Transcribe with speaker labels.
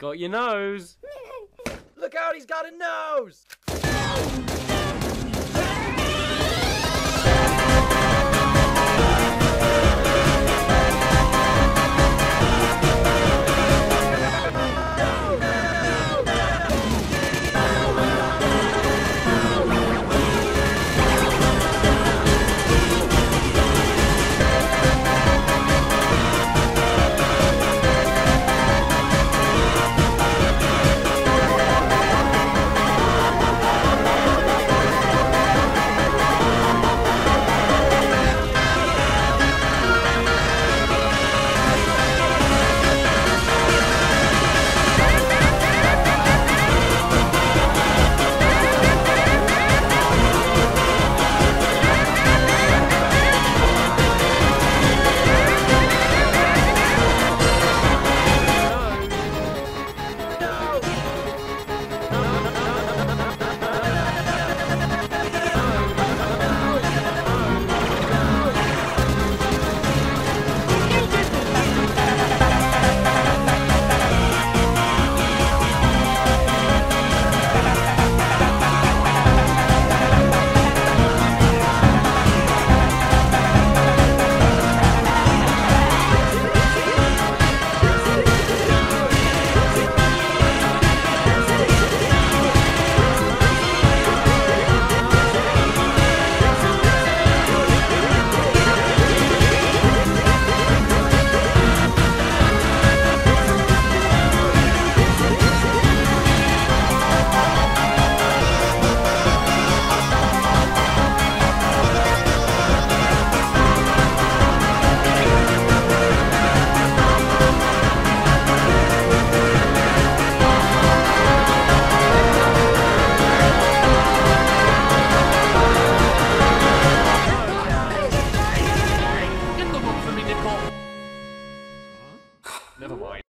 Speaker 1: Got your nose.
Speaker 2: Look out, he's got a nose! Never mind.